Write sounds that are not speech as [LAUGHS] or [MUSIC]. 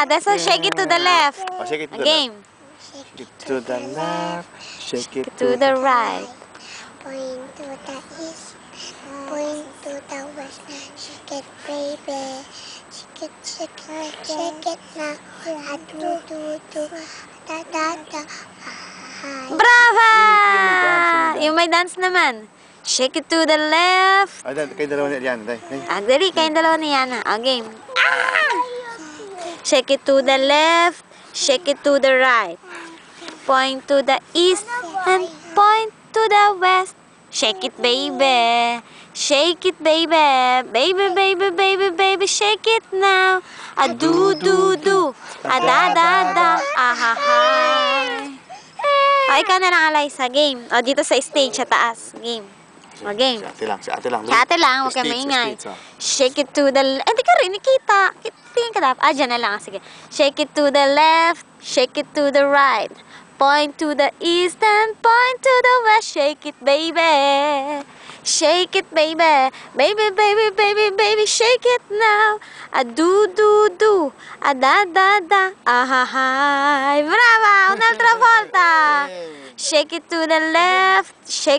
Ah, that's a shake it to the left. Oh, shake it to the Left. Shake it to the left. Shake it to, the right. Point to the east. Point to the west. Shake it, baby. Shake it, shake it, shake it now. I do, do, do. Da, da, da. Brava! You may dance naman. Shake it to the left. Ay, kayong dalawa ni Ariana. Dali, ah, kayong dalawa ni Yana. O, ah, game. Shake it to the left, shake it to the right. Point to the east and point to the west. Shake it, baby. Shake it, baby. Baby, baby, baby, baby, shake it now. A do, do, do. A da, da, da. A ha, ha. Okay ka na lang, Alay, sa game. O, dito sa stage, sa taas. Game. O, game. Si ate lang, si ate lang. Si ate lang, huwag ka maingay. Shake it to the... Hindi ka rin, Nikita. think that. Ah, na lang. Sige. Shake it to the left, shake it to the right. Point to the east and point to the west. Shake it, baby. Shake it, baby. Baby, baby, baby, baby, shake it now. A do, do, do. A da, da, da. Ah, ha. Brava, un'altra [LAUGHS] volta. Shake it to the left. Shake